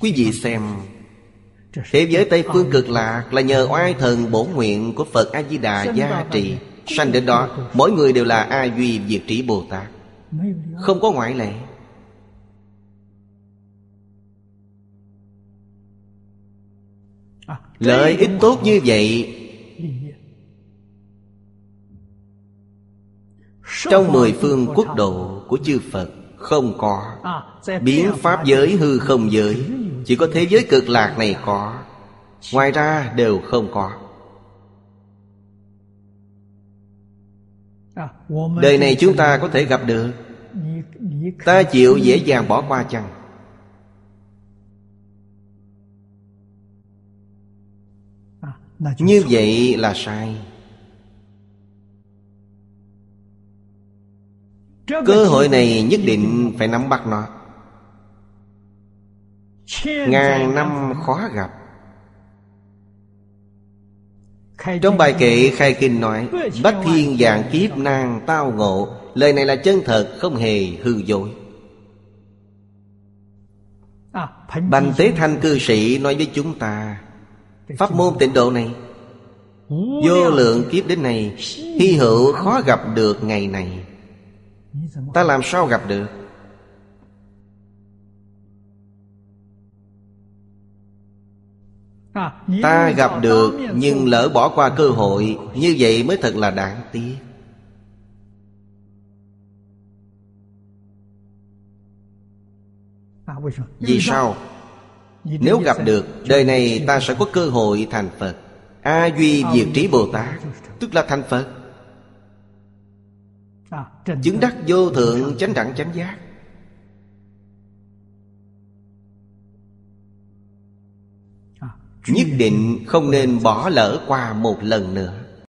Quý vị xem Thế giới Tây Phương cực lạc Là nhờ oai thần bổn nguyện của Phật A-di-đà gia trì. Sanh đến đó Mỗi người đều là A Duy Diệt Trí Bồ Tát. Không có ngoại lệ. Lợi ích tốt như vậy Trong mười phương quốc độ của chư Phật Không có. Biến Pháp giới hư không giới Chỉ có thế giới cực lạc này có. Ngoài ra đều không có. Đời này chúng ta có thể gặp được. Ta chịu dễ dàng bỏ qua chăng? Như vậy là sai Cơ hội này nhất định phải nắm bắt nó. Ngàn năm khó gặp. Trong bài kệ khai kinh nói Bách thiên dạng kiếp nan tao ngộ Lời này là chân thật không hề hư dối. Bành tế thanh cư sĩ nói với chúng ta Pháp môn tịnh độ này Vô lượng kiếp đến này Hy hữu khó gặp được ngày này Ta làm sao gặp được? Ta gặp được, Nhưng lỡ bỏ qua cơ hội, Như vậy mới thật là đáng tiếc. Vì sao? Nếu gặp được, Đời này ta sẽ có cơ hội thành Phật. A Duy Diệt Trí Bồ Tát, Tức là thành Phật. Chứng đắc vô thượng chánh đẳng chánh giác. Nhất định không nên bỏ lỡ qua một lần nữa